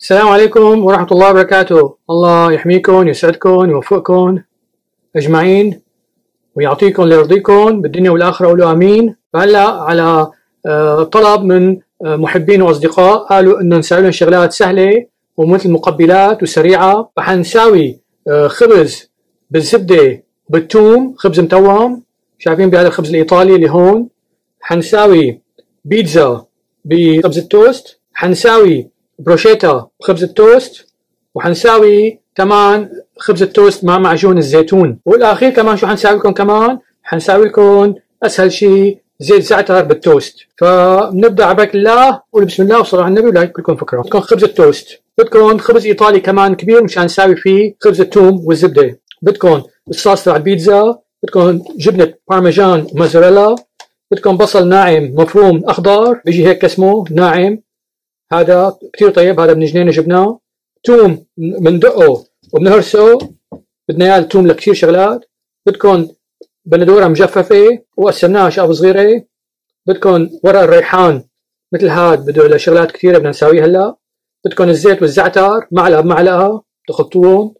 السلام عليكم ورحمة الله وبركاته. الله يحميكم يسعدكم يوفقكم أجمعين ويعطيكم اللي يرضيكم بالدنيا والآخرة قولوا آمين. فهلا على آه، طلب من آه، محبين وأصدقاء قالوا إنه لهم شغلات سهلة ومثل مقبلات وسريعة. فحنساوي آه، خبز بالزبدة بالثوم خبز متوم. شايفين بهذا الخبز الإيطالي اللي هون. حنساوي بيتزا بخبز التوست. حنساوي بروشيتا بخبز التوست. وحنساوي كمان خبز التوست مع معجون الزيتون. والآخير كمان شو حنساوي لكم كمان؟ حنساوي لكم أسهل شيء زيت زعتر بالتوست. فبنبدأ على بركة الله قول بسم الله وصلى على النبي لكم فكرة. بدكم خبز التوست. بدكم خبز إيطالي كمان كبير مشان نساوي فيه خبز الثوم والزبدة. بدكم الصوص تبع البيتزا. بدكم جبنة بارميجان وموزاريلا بدكم بصل ناعم مفروم أخضر بيجي هيك اسمه ناعم. هذا كثير طيب هذا من جنينه جبناه. توم بندقه وبنهرسه بدنا إياه التوم لكثير شغلات. بدكم بندورة مجففة وقسمناها اشياء صغيرة. بدكم ورق الريحان مثل هاد بده له شغلات كثيرة بدنا نساويها هلا. بدكم الزيت والزعتر معلقة بمعلقة تخلطوهم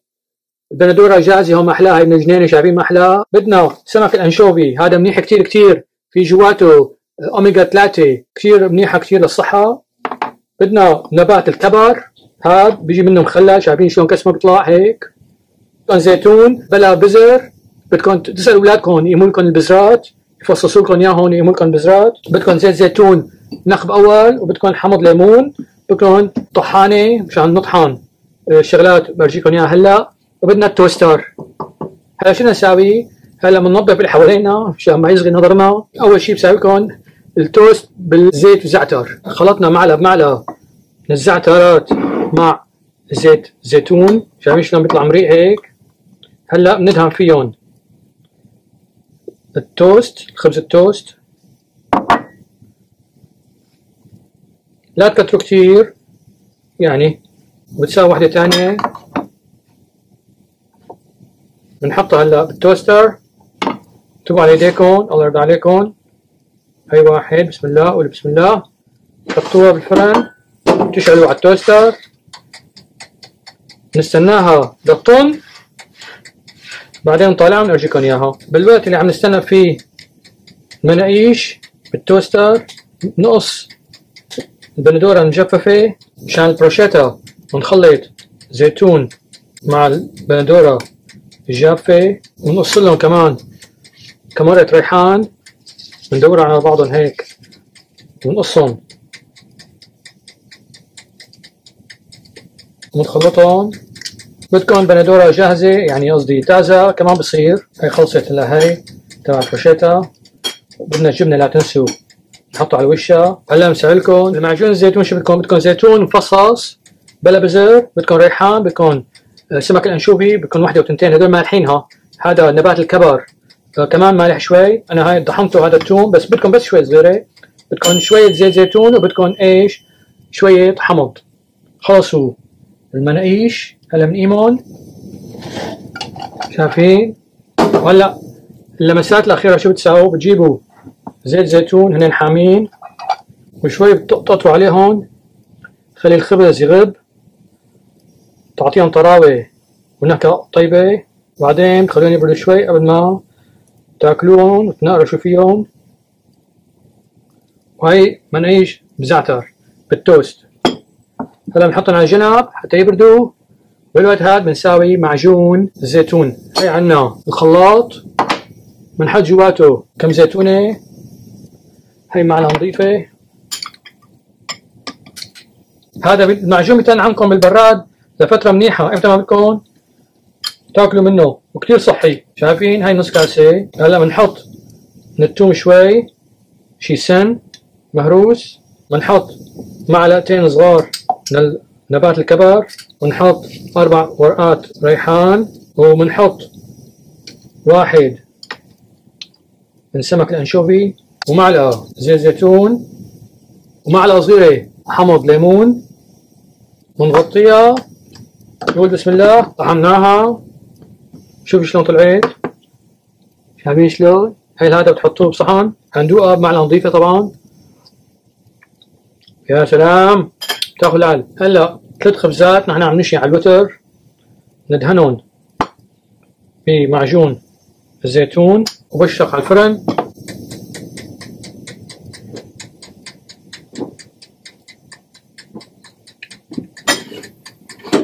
البندوره جاهزة هون محلاها هي من الجنينه شايفين محلاها بدنا سمك الأنشوفي هذا منيح كثير كثير. في جواته اوميجا 3 كثير منيحة كثير للصحة. بدنا نبات الكبر هذا بيجي منه مخلل شايفين شلون كسمة بيطلع هيك؟ بدكم زيتون بلا بذر بدكم تسالوا أولادكم يقيموا لكم البذرات يفصصوا لكم إياهم يقيموا لكم البذرات بدكم زيت زيتون نخب أول وبدكم حمض ليمون بدكم طحانة مشان نطحن. الشغلات برجيكم إياها هلا. وبدنا ال toaster. هلا شو نساوي؟ هلا بننظف اللي حوالينا مشان ما يصغي نظرنا. أول شيء بساوي لكم التوست بالزيت والزعتر. خلطنا معلقة بمعلقة. من الزعترات مع زيت زيتون. شايفين شلون بيطلع مريق هيك؟ هلا بندهن فيهم التوست خبز التوست. لا تكتروا كثير يعني بتساوي واحدة ثانية بنحطها هلا بالتوستر. اكتبوا على ايديكم الله يرضى عليكم هي واحد بسم الله قول بسم الله. حطوها بالفرن. تشعلوا على التوستر نستناها للطن بعدين طالعها ونرجيكم إياها. بالوقت اللي عم نستنى فيه مناقيش بالتوستر نقص البندورة المجففه مشان البروشيتا ونخلط زيتون مع البندورة الجافة ونقص لهم كمان كمرة ريحان. بندور على بعضهم هيك ونقصهم. ونخلطهم بدكم بندورة جاهزة يعني قصدي تازة كمان بصير هي خلصت هلا هي تبع الفرشيتا بدنا الجبنة لا تنسوا نحطه على وشها. هلا مسوي لكم المعجون الزيتون شو بدكم؟ بدكم زيتون مفصص بلا بزر بدكم ريحان بدكم آه، سمك الأنشوبي بدكم وحدة وتنتين هدول مالحينها. هذا نبات الكبر. كمان مالح شوي. أنا هاي طحنته هذا الثوم بس بدكم بس شوية صغيره بدكم شوية زيت زيتون وبدكم إيش؟ شوية حمض. خلصوا. المناقيش هلا بنقيمهم شايفين؟ وهلا اللمسات الأخيرة شو بتساووا بتجيبوا زيت زيتون هن حامين وشوي بتقططوا عليهم. خلي الخبز يغب. تعطيهم طراوة ونكهة طيبة. بعدين تخليهم يبردوا شوي قبل ما تاكلوهم وتنقرشوا فيهم. وهي منعيش بزعتر بالتوست. هلا بنحطهم على جنب حتى يبردوا. بالوقت هذا بنساوي معجون الزيتون هي عنا الخلاط بنحط جواته كم زيتونة؟ هي معلقة نظيفة. هذا المعجون بيتنعمكم عندكم بالبراد لفترة منيحة. إمتى ما بدكم تاكلوا منه. وكتير صحي. شايفين؟ هاي نص كاسة. هلا بنحط من التوم شوي. شي سن. مهروس. بنحط معلقتين صغار. نبات الكبر ونحط أربع ورقات ريحان وبنحط واحد من سمك الأنشوفي ومعلقة زيت زيتون ومعلقة صغيرة حمض ليمون. ونغطيها نقول بسم الله طحناها. شوف شلون طلعت. شايفين شلون؟ هاي هذا بتحطوه بصحن. هندوقها بمعلقة نظيفة طبعا. يا سلام! تاخذ العل هلا ثلاث خبزات نحن عم نشي على الوتر. ندهنهم بمعجون الزيتون وبشرق على الفرن.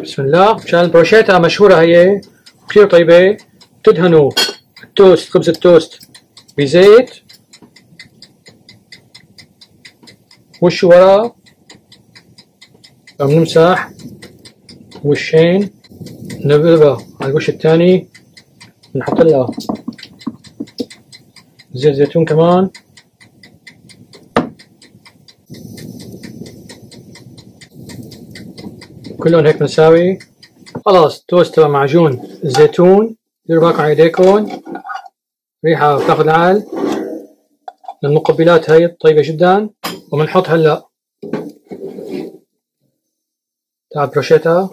بسم الله. مشان البروشيتا مشهورة هي كثير طيبة. بتدهنوا التوست خبز التوست بزيت. وش ورا بنمسح وشين نقلبها على الوش الثاني نحط لها زيت زيتون كمان. كلهم هيك بنساوي خلاص توست معجون الزيتون. ديروا بالكم على ايديكم. ريحة بتاخذ العال المقبلات هاي طيبة جدا. وبنحط هلأ تاع بروشيتا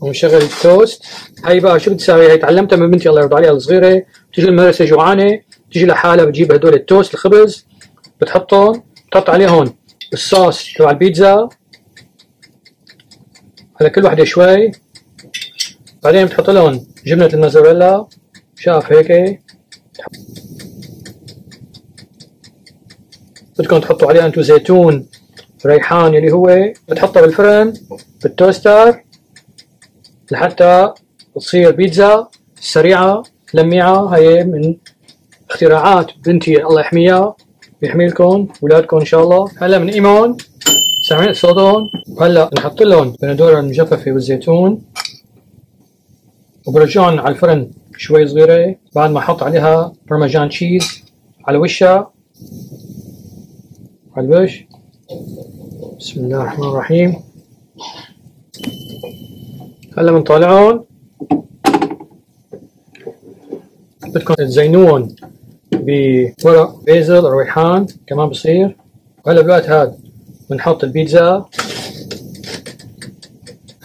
ونشغل التوست. هاي بقى شو بتساوي؟ هاي تعلمتها من بنتي الله يرضى عليها الصغيرة. تجي المدرسة جوعانة تجي لحالها بتجيب هدول التوست الخبز بتحطهم بتحط عليهم الصوص تبع البيتزا. على كل وحدة شوي. بعدين بتحط لهم جبنة الموزاريلا شاف هيك؟ بدكم تحطوا عليها أنتو زيتون ريحان اللي هو بتحطها بالفرن بالتوستر لحتى تصير بيتزا سريعة لميعة هي من اختراعات بنتي الله يحميها ويحمي لكم اولادكم إن شاء الله. هلا من إيمون سامعين صوتهم؟ هلا نحط لهم بندورة المجففة والزيتون. وبرجعهم على الفرن شوي صغيرة بعد ما أحط عليها برمجان تشيز على وشها. الوش بسم الله الرحمن الرحيم. هلا بنطالعهم بدكم تزينوهم بورق بيزل ريحان كمان بصير. وهلا بالوقت هاد بنحط البيتزا.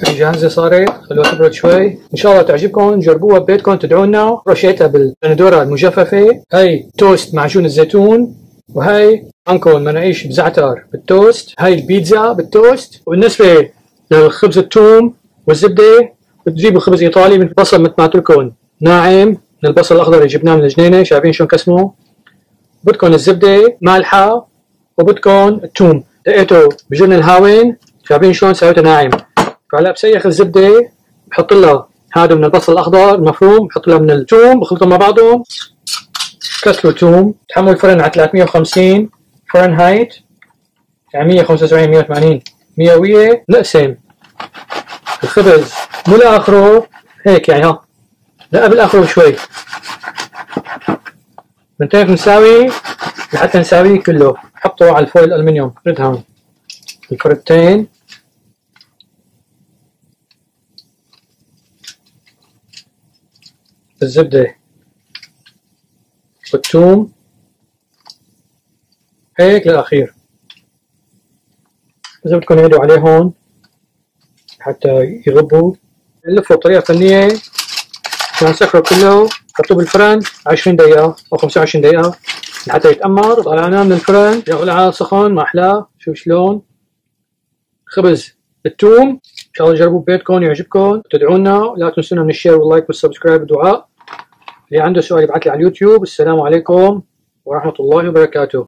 هي جاهزة صارت خلوها تبرد شوي. إن شاء الله تعجبكم جربوها ببيتكم تدعونا رشيتها بالبندورة المجففة. هاي توست معجون الزيتون. وهي عندكم مناقيش بزعتر بالتوست هاي البيتزا بالتوست وبالنسبة للخبز الثوم والزبدة بتجيبوا خبز إيطالي من البصل مثل ما لكم ناعم من البصل الأخضر اللي جبناه من الجنينة شايفين شلون كسمه بدكم الزبدة مالحة وبدكم الثوم لقيته بجن الهاوين شايفين شلون سويته ناعم. فهلا بسيخ الزبدة بحط لها هذا من البصل الأخضر المفروم بحط لها من الثوم بخلطهم مع بعضهم. كسروا ثوم تحمل الفرن على 350 فرنهايت يعني 175 180 مئوية نقسم الخبز. مو لاخره هيك يعني ها. لا قبل آخره شوي بنتين نساوي لحتى نساويه كله حطه على الفويل الألمنيوم. ردهم الفرتين الزبدة. والثوم هيك للأخير. بدكم يدوا عليه هون حتى يغبوا. نلفه بطريقة فنية. عشان كله. حطوه بالفرن 20 دقيقة أو 25 دقيقة لحتى يتأمر. طلعناه من الفرن. يغلى سخن ما أحلاه شوف شلون. خبز التوم. إن شاء الله تجربوه ببيتكم يعجبكم. تدعونا. لا تنسونا من ال share وال like وال subscribe والدعاء. اللي عنده سؤال يبعث لي على اليوتيوب. السلام عليكم ورحمة الله وبركاته.